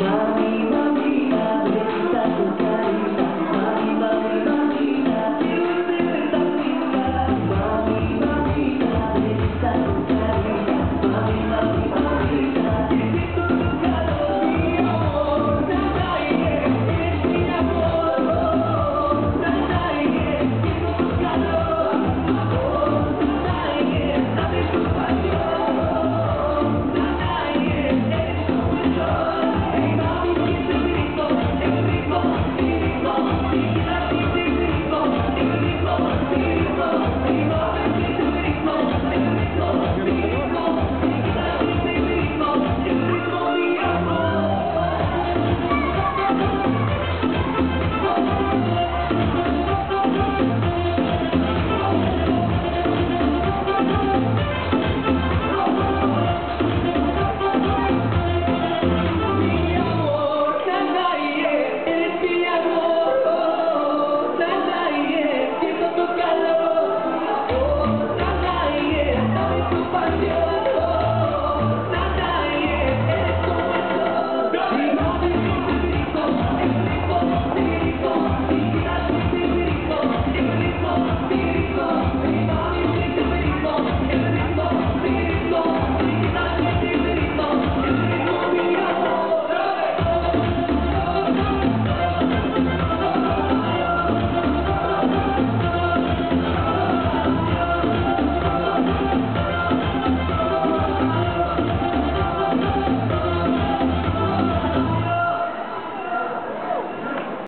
My